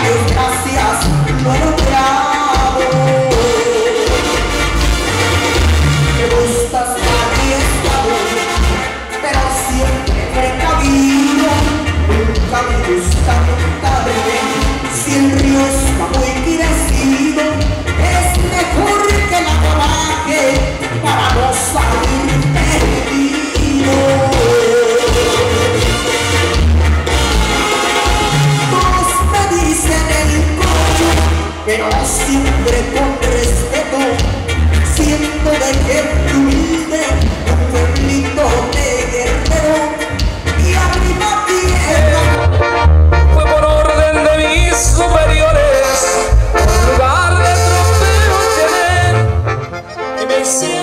diarios gracias, buenos días.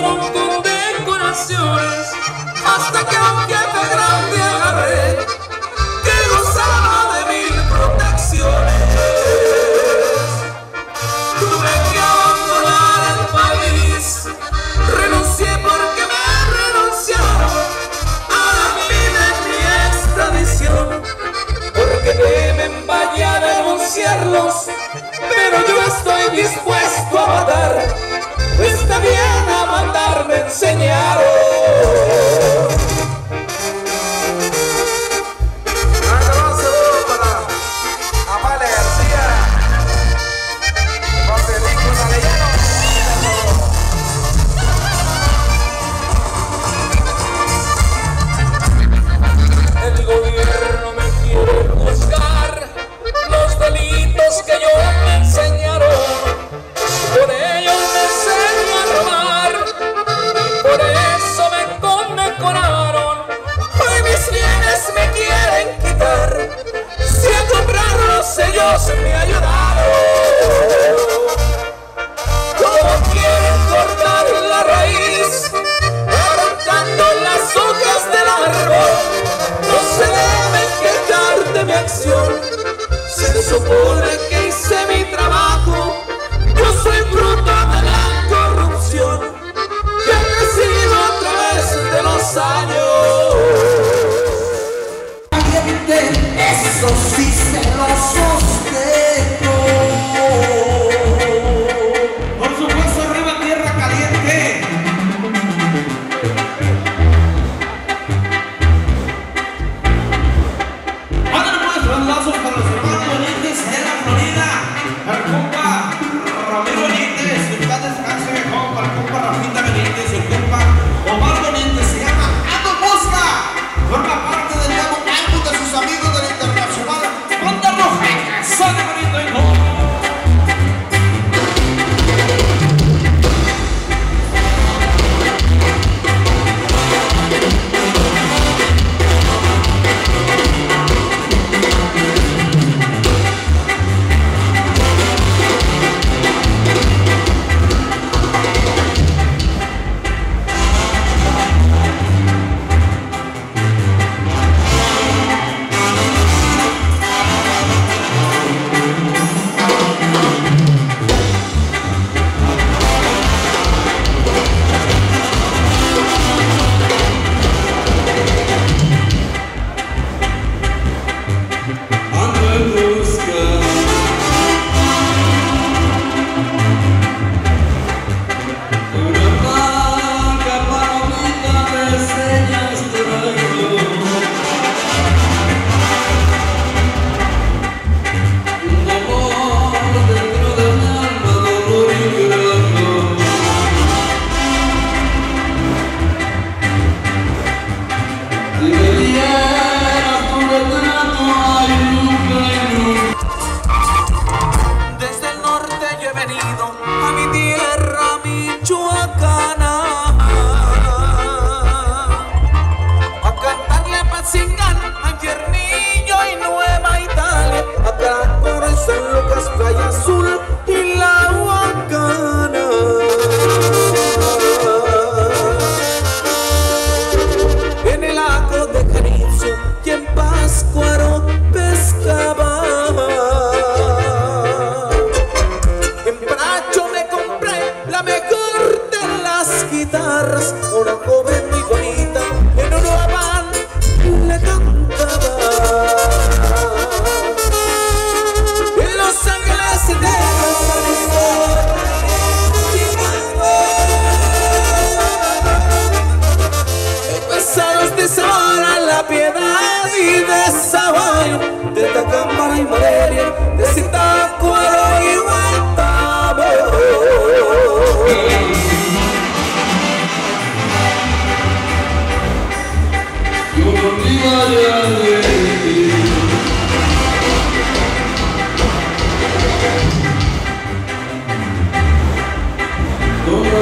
un montón de hasta que un jefe grande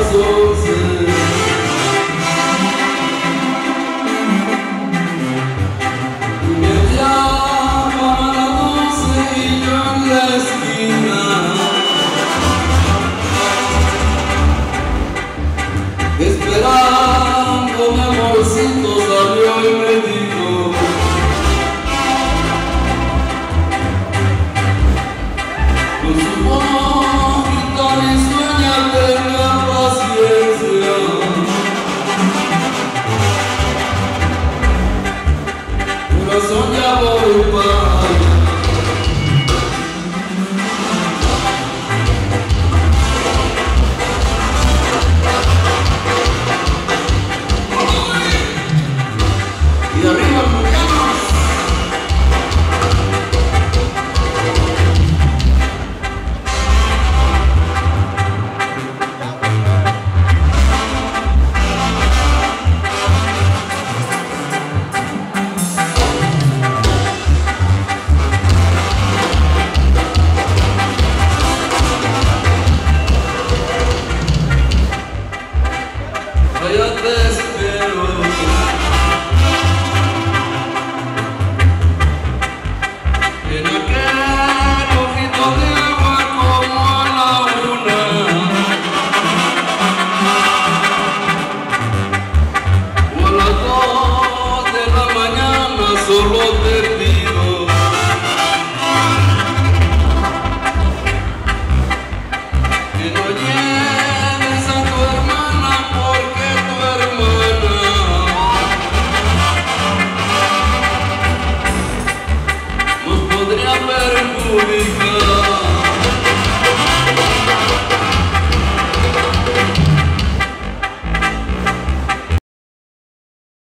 passou. Sonhava o pão